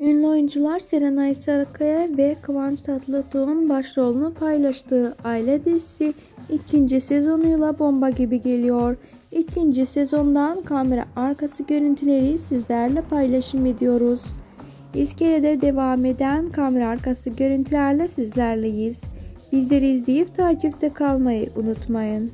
Ünlü oyuncular Serenay Sarıkaya ve Kıvanç Tatlıtuğ'un başrolünü paylaştığı Aile dizisi ikinci sezonuyla bomba gibi geliyor. İkinci sezondan kamera arkası görüntüleri sizlerle paylaşım ediyoruz. İskelede devam eden kamera arkası görüntülerle sizlerleyiz. Bizleri izleyip takipte kalmayı unutmayın.